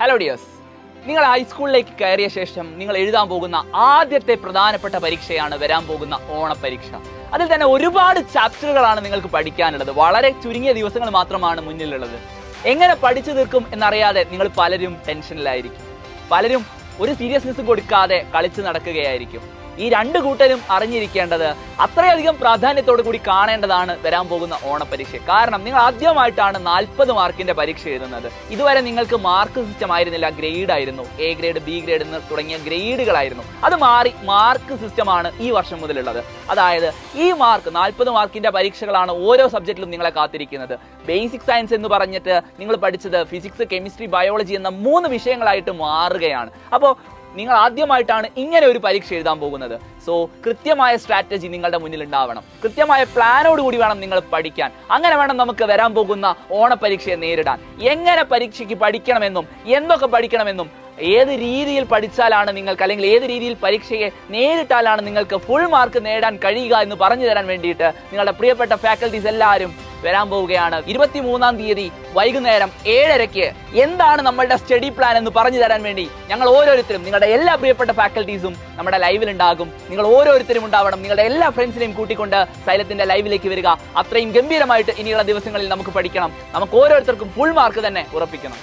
Hello dears നിങ്ങൾ ഹൈസ്കൂളിലേക്ക് കയറിയ ശേഷം നിങ്ങൾ എഴുതാൻ പോകുന്ന ആദ്യത്തെ പ്രധാനപ്പെട്ട പരീക്ഷയാണ് വരാൻ പോകുന്ന ഓണപരീക്ഷ. അതിൽ തന്നെ ഒരുപാട് ചാപ്റ്ററുകളാണ് നിങ്ങൾക്ക് പഠിക്കാനുള്ളത്. വളരെ ചുരുങ്ങിയ ദിവസങ്ങൾ മാത്രമാണ് മുന്നിലുള്ളത്. എങ്ങനെ പഠിച്ചു തീർക്കും എന്നറിയാതെ നിങ്ങൾ പലരും ടെൻഷനിലായിരിക്കും പലരും ഒരു സീരിയസ്നെസ് കൊടുക്കാതെ കളിച്ചു നടക്കുകയായിരിക്കും. ഈ രണ്ട് കൂട്ടരും അറിഞ്ഞിരിക്കേണ്ടത് അത്രയധികം പ്രാധാന്യത്തോടു കൂടി കാണേണ്ടതാണ് വരാൻ പോകുന്ന ഓണപരീക്ഷ കാരണം നിങ്ങൾ ആദ്യമായിട്ടാണ് നാൽപ്പത് മാർക്കിന്റെ പരീക്ഷ എഴുതുന്നത്. ഇതുവരെ നിങ്ങൾക്ക് മാർക്ക് സിസ്റ്റം ആയിരുന്നില്ല ഗ്രേഡ് ആയിരുന്നു. എ ഗ്രേഡ് ബി ഗ്രേഡ് എന്ന് തുടങ്ങിയ ഗ്രേഡുകളായിരുന്നു. അത് മാറി മാർക്ക് സിസ്റ്റമാണ് ഈ വർഷം മുതലുള്ളത്. അതായത് ഈ മാർക്ക് നാൽപ്പത് മാർക്കിന്റെ പരീക്ഷകളാണ് ഓരോ സബ്ജക്റ്റിലും നിങ്ങളെ കാത്തിരിക്കുന്നത്. ബേസിക് സയൻസ് എന്ന് പറഞ്ഞിട്ട് നിങ്ങൾ പഠിച്ചത് ഫിസിക്സ് കെമിസ്ട്രി ബയോളജി എന്ന മൂന്ന് വിഷയങ്ങളായിട്ട് മാറുകയാണ്. അപ്പോൾ നിങ്ങൾ ആദ്യമായിട്ടാണ് ഇങ്ങനെ ഒരു പരീക്ഷ എഴുതാൻ പോകുന്നത്. സോ കൃത്യമായ സ്ട്രാറ്റജി നിങ്ങളുടെ മുന്നിൽ ഉണ്ടാവണം കൃത്യമായ പ്ലാനോട് കൂടി വേണം നിങ്ങൾ പഠിക്കാൻ. അങ്ങനെ വേണം നമുക്ക് വരാൻ പോകുന്ന ഓണപരീക്ഷയെ നേരിടാൻ. എങ്ങനെ പരീക്ഷയ്ക്ക് പഠിക്കണമെന്നും എന്തൊക്കെ പഠിക്കണമെന്നും ഏത് രീതിയിൽ പഠിച്ചാലാണ് നിങ്ങൾക്ക് അല്ലെങ്കിൽ ഏത് രീതിയിൽ പരീക്ഷയെ നേരിട്ടാലാണ് നിങ്ങൾക്ക് ഫുൾ മാർക്ക് നേടാൻ കഴിയുക എന്ന് പറഞ്ഞു തരാൻ വേണ്ടിയിട്ട് നിങ്ങളുടെ പ്രിയപ്പെട്ട ഫാക്കൽറ്റീസ് എല്ലാവരും വരാൻ പോവുകയാണ്. ഇരുപത്തി മൂന്നാം തീയതി വൈകുന്നേരം ഏഴരയ്ക്ക്. എന്താണ് നമ്മളുടെ സ്റ്റഡി പ്ലാൻ എന്ന് പറഞ്ഞു തരാൻ വേണ്ടി ഞങ്ങൾ ഓരോരുത്തരും നിങ്ങളുടെ എല്ലാ പ്രിയപ്പെട്ട ഫാക്കൽറ്റീസും നമ്മുടെ ലൈവിൽ ഉണ്ടാകും നിങ്ങൾ ഓരോരുത്തരും ഉണ്ടാവണം. നിങ്ങളുടെ എല്ലാ ഫ്രണ്ട്സിനെയും കൂട്ടിക്കൊണ്ട് സൈലത്തിന്റെ ലൈവിലേക്ക് വരിക. അത്രയും ഗംഭീരമായിട്ട് ഇനിയുള്ള ദിവസങ്ങളിൽ നമുക്ക് പഠിക്കണം. നമുക്ക് ഓരോരുത്തർക്കും ഫുൾ മാർക്ക് തന്നെ ഉറപ്പിക്കണം.